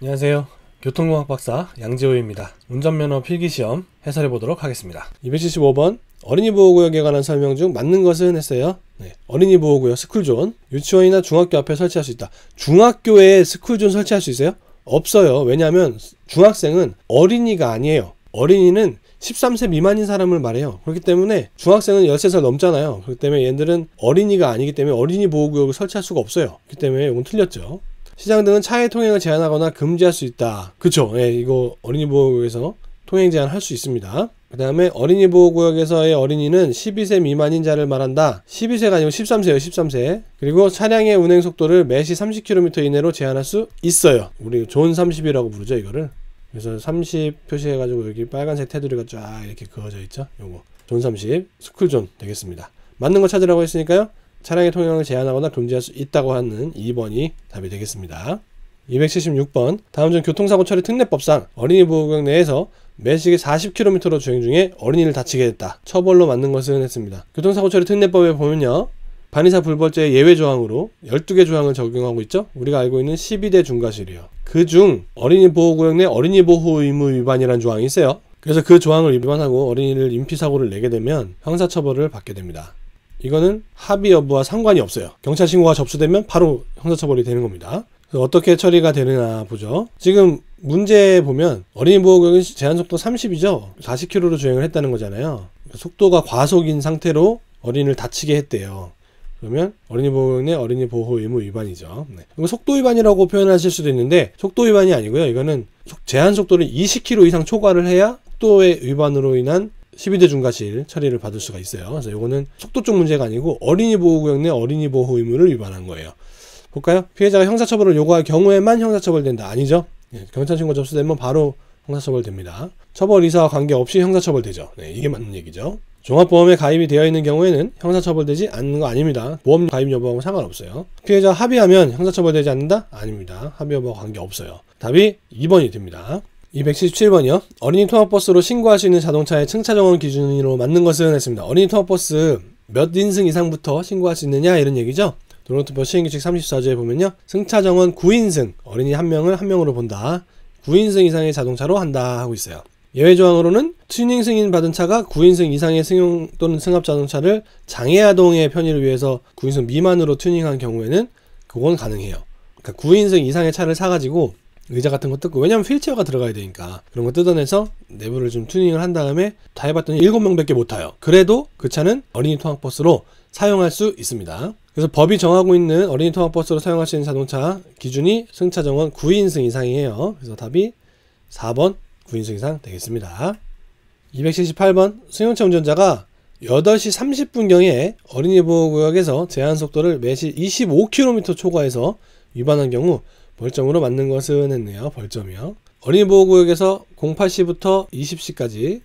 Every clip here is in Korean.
안녕하세요. 교통공학 박사 양지호입니다. 운전면허 필기시험 해설해 보도록 하겠습니다. 275번 어린이 보호구역에 관한 설명 중 맞는 것은 했어요. 네. 어린이 보호구역 스쿨존 유치원이나 중학교 앞에 설치할 수 있다. 중학교에 스쿨존 설치할 수 있어요? 없어요. 왜냐하면 중학생은 어린이가 아니에요. 어린이는 13세 미만인 사람을 말해요. 그렇기 때문에 중학생은 13살 넘잖아요. 그렇기 때문에 얘들은 어린이가 아니기 때문에 어린이 보호구역을 설치할 수가 없어요. 그렇기 때문에 이건 틀렸죠. 시장 등은 차의 통행을 제한하거나 금지할 수 있다. 그쵸? 예, 이거 어린이 보호구역에서 통행 제한할 수 있습니다. 그 다음에 어린이 보호구역에서의 어린이는 12세 미만인 자를 말한다. 12세가 아니고 13세예요, 13세. 그리고 차량의 운행 속도를 매시 30km 이내로 제한할 수 있어요. 우리 존 30이라고 부르죠, 이거를. 그래서 30 표시해가지고 여기 빨간색 테두리가 쫙 이렇게 그어져 있죠. 요거. 존 30, 스쿨존 되겠습니다. 맞는 거 찾으라고 했으니까요. 차량의 통행을 제한하거나 금지할 수 있다고 하는 2번이 답이 되겠습니다. 276번 다음 중 교통사고 처리 특례법상 어린이 보호구역 내에서 매시계 40km로 주행 중에 어린이를 다치게 했다. 처벌로 맞는 것은 했습니다. 교통사고 처리 특례법에 보면요. 반의사 불벌죄의 예외 조항으로 12개 조항을 적용하고 있죠. 우리가 알고 있는 12대 중과실이요. 그 중 어린이 보호구역 내 어린이 보호 의무 위반이라는 조항이 있어요. 그래서 그 조항을 위반하고 어린이를 인피사고를 내게 되면 형사처벌을 받게 됩니다. 이거는 합의 여부와 상관이 없어요. 경찰 신고가 접수되면 바로 형사처벌이 되는 겁니다. 어떻게 처리가 되느냐 보죠. 지금 문제 보면 어린이 보호구역은 제한속도 30이죠. 40km로 주행을 했다는 거잖아요. 속도가 과속인 상태로 어린이를 다치게 했대요. 그러면 어린이 보호구역 내 어린이 보호 의무 위반이죠. 네. 속도 위반이라고 표현하실 수도 있는데 속도 위반이 아니고요. 이거는 제한 속도를 20km 이상 초과를 해야 속도의 위반으로 인한 12대 중과실 처리를 받을 수가 있어요. 그래서 이거는 속도 쪽 문제가 아니고 어린이 보호구역 내 어린이 보호 의무를 위반한 거예요. 볼까요? 피해자가 형사처벌을 요구할 경우에만 형사처벌된다. 아니죠? 네, 경찰 신고 접수되면 바로 형사처벌됩니다. 처벌 이사와 관계없이 형사처벌되죠. 네, 이게 맞는 얘기죠. 종합보험에 가입이 되어 있는 경우에는 형사처벌되지 않는 거 아닙니다. 보험 가입 여부하고 상관없어요. 피해자 합의하면 형사처벌되지 않는다? 아닙니다. 합의 여부와 관계없어요. 답이 2번이 됩니다. 277번이요. 어린이 통학버스로 신고할 수 있는 자동차의 승차 정원 기준으로 맞는 것은 했습니다. 어린이 통학버스 몇 인승 이상부터 신고할 수 있느냐 이런 얘기죠. 도로교통법 시행규칙 34조에 보면요. 승차 정원 9인승 어린이 한 명을 한 명으로 본다. 9인승 이상의 자동차로 한다 하고 있어요. 예외 조항으로는 튜닝 승인 받은 차가 9인승 이상의 승용 또는 승합 자동차를 장애 아동의 편의를 위해서 9인승 미만으로 튜닝한 경우에는 그건 가능해요. 그러니까 9인승 이상의 차를 사가지고 의자 같은 거 뜯고 왜냐면 휠체어가 들어가야 되니까 그런 거 뜯어내서 내부를 좀 튜닝을 한 다음에 다 해봤더니 7명밖에 못 타요. 그래도 그 차는 어린이 통학버스로 사용할 수 있습니다. 그래서 법이 정하고 있는 어린이 통학버스로 사용할 수 있는 자동차 기준이 승차 정원 9인승 이상이에요. 그래서 답이 4번 9인승 이상 되겠습니다. 278번 승용차 운전자가 8시 30분경에 어린이 보호구역에서 제한 속도를 매시 25km 초과해서 위반한 경우 벌점으로 맞는 것은 했네요. 벌점이요. 어린이 보호구역에서 08시부터 20시까지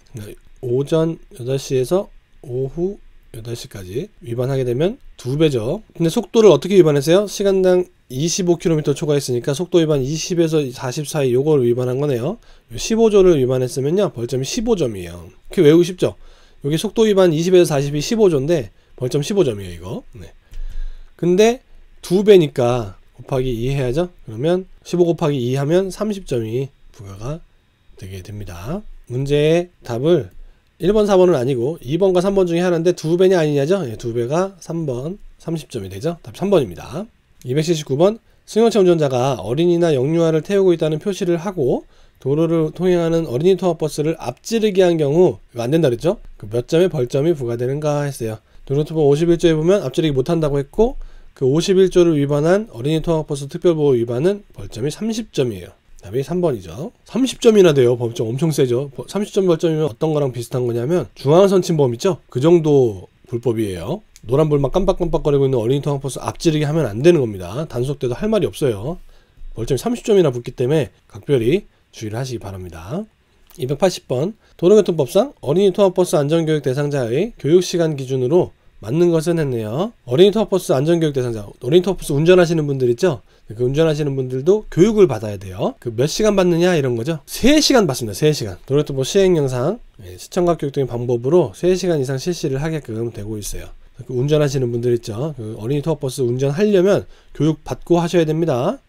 오전 8시에서 오후 8시까지 위반하게 되면 두배죠 근데 속도를 어떻게 위반했어요? 시간당 25km 초과했으니까 속도 위반 20에서 40 사이 요걸 위반한 거네요. 15조를 위반했으면요. 벌점이 15점이에요. 그게 외우기 쉽죠? 여기 속도 위반 20에서 40이 15조인데 벌점 15점이에요, 이거. 네. 근데 두 배니까 곱하기 2 해야죠. 그러면 15 곱하기 2 하면 30점이 부과가 되게 됩니다. 문제의 답을 1번, 4번은 아니고 2번과 3번 중에 하나인데 두 배냐 아니냐죠? 예, 두 배가 3번 30점이 되죠. 답 3번입니다. 279번 승용차 운전자가 어린이나 영유아를 태우고 있다는 표시를 하고 도로를 통행하는 어린이 통학버스를 앞지르게 한 경우 안 된다 그랬죠? 그 몇 점의 벌점이 부과되는가 했어요. 도로투보 51조에 보면 앞지르기 못한다고 했고 그 51조를 위반한 어린이 통학버스 특별보호 위반은 벌점이 30점이에요. 답이 3번이죠. 30점이나 돼요. 벌점 엄청 세죠. 30점 벌점이면 어떤 거랑 비슷한 거냐면 중앙선 침범 있죠? 그 정도 불법이에요. 노란불만 깜빡깜빡거리고 있는 어린이 통학버스 앞지르기 하면 안 되는 겁니다. 단속 때도 할 말이 없어요. 벌점이 30점이나 붙기 때문에 각별히 주의를 하시기 바랍니다. 280번 도로교통법상 어린이 통학버스 안전교육 대상자의 교육시간 기준으로 맞는 것은 했네요. 어린이 통학버스 안전교육 대상자, 어린이 통학버스 운전하시는 분들 있죠? 그 운전하시는 분들도 교육을 받아야 돼요. 그 몇 시간 받느냐 이런 거죠. 3시간 받습니다. 3시간. 도로교통법 시행 영상 예, 시청각 교육 등의 방법으로 3시간 이상 실시를 하게끔 되고 있어요. 그 운전하시는 분들 있죠. 그 어린이 통학버스 운전하려면 교육 받고 하셔야 됩니다.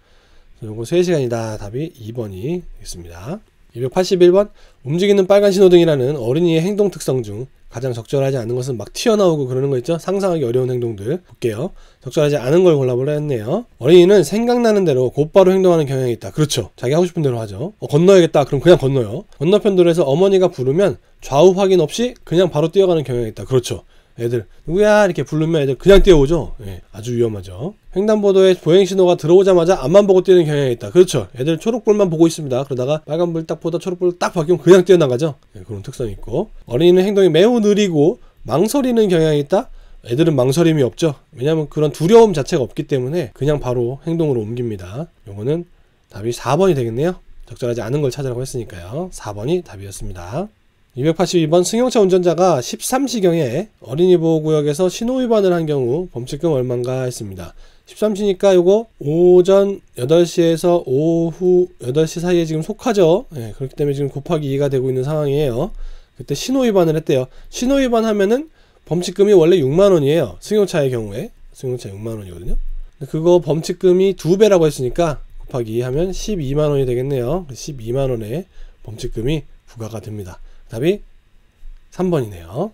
요거 3시간이다. 답이 2번이 되겠습니다. 281번 움직이는 빨간 신호등이라는 어린이의 행동 특성 중 가장 적절하지 않은 것은 막 튀어나오고 그러는 거 있죠? 상상하기 어려운 행동들 볼게요. 적절하지 않은 걸 골라보려 했네요. 어린이는 생각나는 대로 곧바로 행동하는 경향이 있다. 그렇죠. 자기 하고 싶은 대로 하죠. 어, 건너야겠다. 그럼 그냥 건너요. 건너편 도로에서 어머니가 부르면 좌우 확인 없이 그냥 바로 뛰어가는 경향이 있다. 그렇죠. 애들 누구야 이렇게 부르면 애들 그냥 뛰어오죠. 예, 아주 위험하죠. 횡단보도에 보행 신호가 들어오자마자 앞만 보고 뛰는 경향이 있다. 그렇죠. 애들 초록불만 보고 있습니다. 그러다가 빨간불 딱 보다 초록불 딱 바뀌면 그냥 뛰어나가죠. 예, 그런 특성이 있고 어린이는 행동이 매우 느리고 망설이는 경향이 있다. 애들은 망설임이 없죠. 왜냐하면 그런 두려움 자체가 없기 때문에 그냥 바로 행동으로 옮깁니다. 요거는 답이 4번이 되겠네요. 적절하지 않은 걸 찾으라고 했으니까요. 4번이 답이었습니다. 282번 승용차 운전자가 13시경에 어린이 보호구역에서 신호 위반을 한 경우 범칙금 얼마인가 했습니다. 13시니까 요거 오전 8시에서 오후 8시 사이에 지금 속하죠. 네, 그렇기 때문에 지금 곱하기 2가 되고 있는 상황이에요. 그때 신호 위반을 했대요. 신호 위반 하면은 범칙금이 원래 6만 원이에요. 승용차의 경우에 승용차 6만 원이거든요. 그거 범칙금이 두 배라고 했으니까 곱하기 2 하면 12만 원이 되겠네요. 12만 원의 범칙금이 부과가 됩니다. 답이 3번이네요.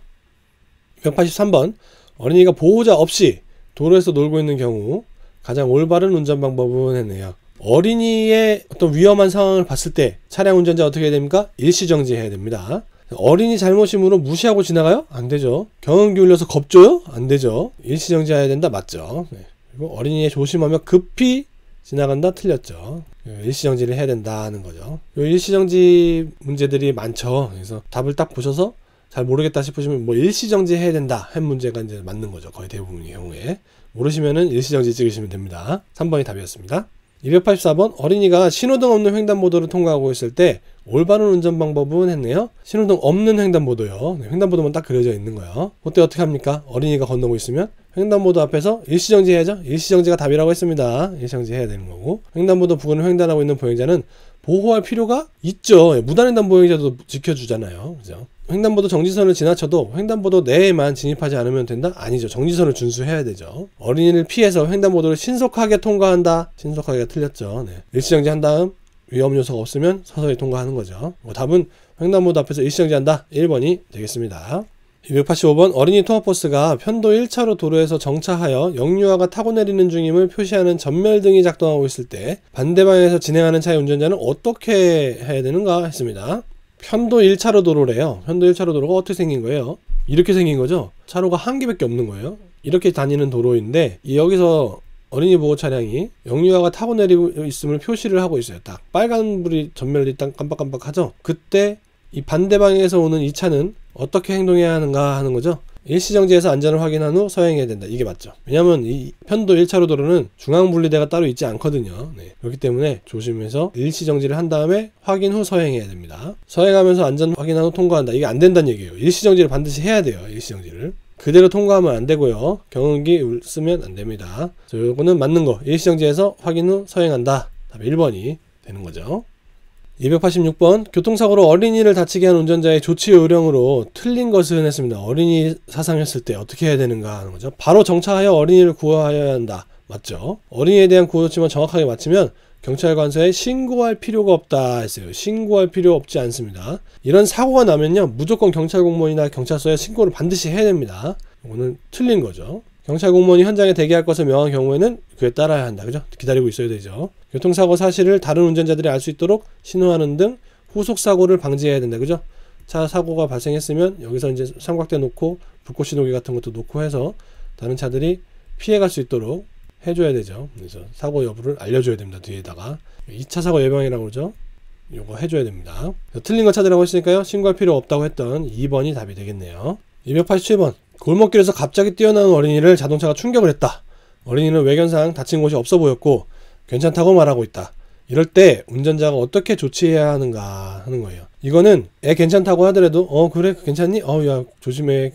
283번 어린이가 보호자 없이 도로에서 놀고 있는 경우 가장 올바른 운전 방법은 했네요. 어린이의 어떤 위험한 상황을 봤을 때 차량 운전자 어떻게 해야 됩니까? 일시정지 해야 됩니다. 어린이 잘못이므로 무시하고 지나가요? 안 되죠. 경운기 울려서 겁줘요? 안 되죠. 일시정지 해야 된다? 맞죠. 네. 그리고 어린이의 조심하며 급히 지나간다? 틀렸죠. 예, 일시정지를 해야 된다는 거죠. 일시정지 문제들이 많죠. 그래서 답을 딱 보셔서 잘 모르겠다 싶으시면 뭐 일시정지 해야 된다 한 문제가 이제 맞는 거죠. 거의 대부분의 경우에. 모르시면은 일시정지 찍으시면 됩니다. 3번이 답이었습니다. 284번 어린이가 신호등 없는 횡단보도를 통과하고 있을 때 올바른 운전 방법은 했네요. 신호등 없는 횡단보도요. 네, 횡단보도만 딱 그려져 있는 거예요. 그때 어떻게 합니까? 어린이가 건너고 있으면 횡단보도 앞에서 일시정지 해야죠. 일시정지가 답이라고 했습니다. 일시정지 해야 되는 거고 횡단보도 부근을 횡단하고 있는 보행자는 보호할 필요가 있죠. 예, 무단횡단 보행자도 지켜주잖아요. 그죠? 횡단보도 정지선을 지나쳐도 횡단보도 내에만 진입하지 않으면 된다? 아니죠. 정지선을 준수해야 되죠. 어린이를 피해서 횡단보도를 신속하게 통과한다? 신속하게가 틀렸죠. 네. 일시정지 한 다음 위험 요소가 없으면 서서히 통과하는 거죠. 뭐 답은 횡단보도 앞에서 일시정지한다? 1번이 되겠습니다. 285번 어린이 통학버스가 편도 1차로 도로에서 정차하여 영유아가 타고 내리는 중임을 표시하는 전멸등이 작동하고 있을 때 반대 방향에서 진행하는 차의 운전자는 어떻게 해야 되는가 했습니다. 편도 1차로 도로래요. 편도 1차로 도로가 어떻게 생긴 거예요? 이렇게 생긴 거죠. 차로가 한 개밖에 없는 거예요. 이렇게 다니는 도로인데 여기서 어린이 보호 차량이 영유아가 타고 내리고 있음을 표시를 하고 있어요. 딱 빨간 불이 전멸이 딱 깜빡깜빡하죠. 그때 이 반대 방향에서 오는 이 차는 어떻게 행동해야 하는가 하는 거죠. 일시정지에서 안전을 확인한 후 서행해야 된다. 이게 맞죠. 왜냐하면 이 편도 1차로 도로는 중앙분리대가 따로 있지 않거든요. 네. 그렇기 때문에 조심해서 일시정지를 한 다음에 확인 후 서행해야 됩니다. 서행하면서 안전 확인한 후 통과한다. 이게 안 된다는 얘기예요. 일시정지를 반드시 해야 돼요. 일시정지를. 그대로 통과하면 안 되고요. 경운기 쓰면 안 됩니다. 요거는 맞는 거. 일시정지에서 확인 후 서행한다. 답 1번이 되는 거죠. 286번 교통사고로 어린이를 다치게 한 운전자의 조치 요령으로 틀린 것을 했습니다. 어린이 사상했을 때 어떻게 해야 되는가 하는 거죠. 바로 정차하여 어린이를 구호하여야 한다. 맞죠? 어린이에 대한 구호 조치만 정확하게 맞추면 경찰 관서에 신고할 필요가 없다 했어요. 신고할 필요 없지 않습니다. 이런 사고가 나면요. 무조건 경찰 공무원이나 경찰서에 신고를 반드시 해야 됩니다. 이거는 틀린 거죠. 경찰 공무원이 현장에 대기할 것을 명한 경우에는 그에 따라야 한다. 그죠? 기다리고 있어야 되죠. 교통사고 사실을 다른 운전자들이 알 수 있도록 신호하는 등 후속 사고를 방지해야 된다. 그죠? 차 사고가 발생했으면 여기서 이제 삼각대 놓고 불꽃 신호기 같은 것도 놓고 해서 다른 차들이 피해갈 수 있도록 해줘야 되죠. 그래서 사고 여부를 알려줘야 됩니다. 뒤에다가 2차 사고 예방이라고 그러죠. 요거 해줘야 됩니다. 틀린 거 찾으라고 했으니까요. 신고할 필요 없다고 했던 2번이 답이 되겠네요. 287번 골목길에서 갑자기 뛰어나온 어린이를 자동차가 충격을 했다. 어린이는 외견상 다친 곳이 없어 보였고 괜찮다고 말하고 있다. 이럴 때 운전자가 어떻게 조치해야 하는가 하는 거예요. 이거는 애 괜찮다고 하더라도 어 그래 괜찮니? 어 야 조심해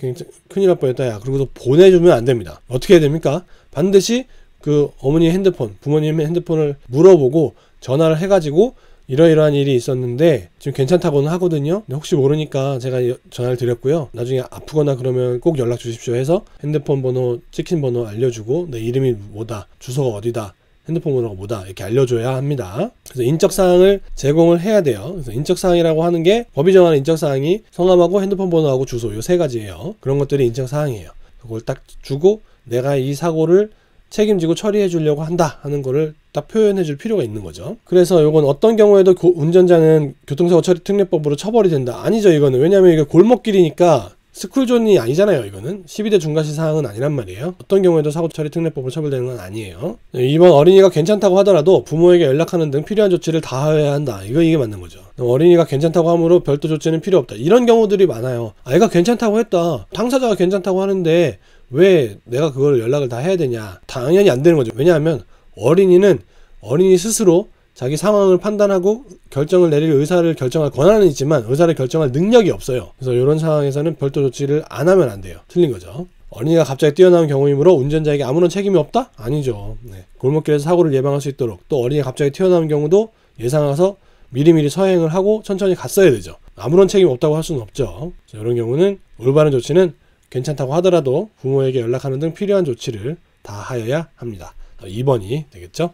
큰일 날 뻔했다 야 그러고서 보내주면 안 됩니다. 어떻게 해야 됩니까? 반드시 그 어머니의 핸드폰 부모님의 핸드폰을 물어보고 전화를 해가지고 이러이러한 일이 있었는데 지금 괜찮다고는 하거든요. 혹시 모르니까 제가 전화를 드렸고요. 나중에 아프거나 그러면 꼭 연락 주십시오 해서 핸드폰 번호, 찍힌 번호 알려주고 내 이름이 뭐다, 주소가 어디다 핸드폰 번호가 뭐다 이렇게 알려줘야 합니다. 그래서 인적 사항을 제공을 해야 돼요. 그래서 인적 사항이라고 하는 게 법이 정하는 인적 사항이 성함하고 핸드폰 번호하고 주소 요 세 가지예요. 그런 것들이 인적 사항이에요. 그걸 딱 주고 내가 이 사고를 책임지고 처리해 주려고 한다 하는 거를 딱 표현해 줄 필요가 있는 거죠. 그래서 이건 어떤 경우에도 고- 운전자는 교통사고 처리 특례법으로 처벌이 된다. 아니죠, 이거는. 왜냐하면 이게 골목길이니까 스쿨존이 아니잖아요, 이거는. 12대 중과시 사항은 아니란 말이에요. 어떤 경우에도 사고 처리 특례법으로 처벌되는 건 아니에요. 이번 어린이가 괜찮다고 하더라도 부모에게 연락하는 등 필요한 조치를 다해야 한다. 이거 이게 맞는 거죠. 어린이가 괜찮다고 하므로 별도 조치는 필요 없다. 이런 경우들이 많아요. 아이가 괜찮다고 했다. 당사자가 괜찮다고 하는데 왜 내가 그걸 연락을 다 해야 되냐? 당연히 안 되는 거죠. 왜냐하면 어린이는 어린이 스스로 자기 상황을 판단하고 결정을 내릴 의사를 결정할 권한은 있지만 의사를 결정할 능력이 없어요. 그래서 이런 상황에서는 별도 조치를 안 하면 안 돼요. 틀린 거죠. 어린이가 갑자기 뛰어나온 경우이므로 운전자에게 아무런 책임이 없다? 아니죠. 네. 골목길에서 사고를 예방할 수 있도록 또 어린이가 갑자기 튀어나온 경우도 예상해서 미리미리 서행을 하고 천천히 갔어야 되죠. 아무런 책임 없다고 할 수는 없죠. 이런 경우는 올바른 조치는 괜찮다고 하더라도 부모에게 연락하는 등 필요한 조치를 다 하여야 합니다. 2번이 되겠죠.